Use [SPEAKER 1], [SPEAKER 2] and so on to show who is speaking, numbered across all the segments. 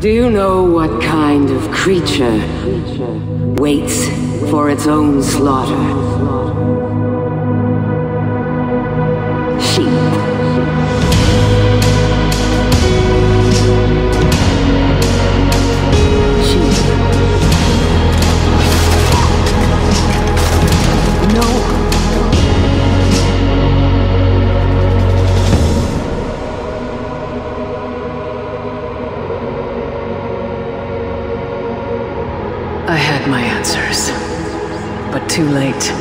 [SPEAKER 1] Do you know what kind of creature waits for its own slaughter?
[SPEAKER 2] I had my answers, but too late.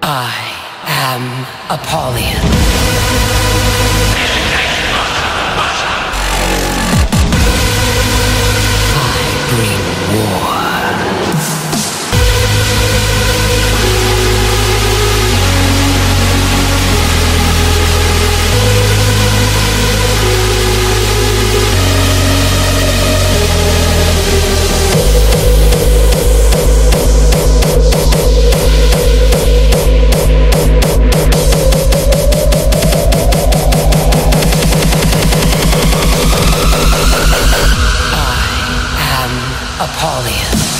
[SPEAKER 3] I am Apollyon.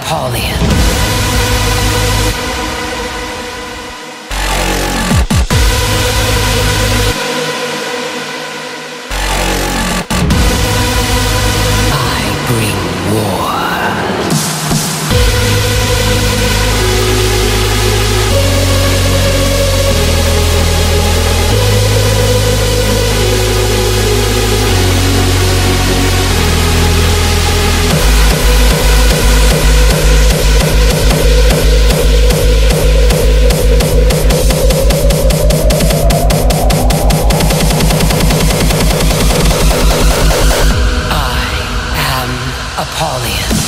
[SPEAKER 3] Apollyon. Apollyon.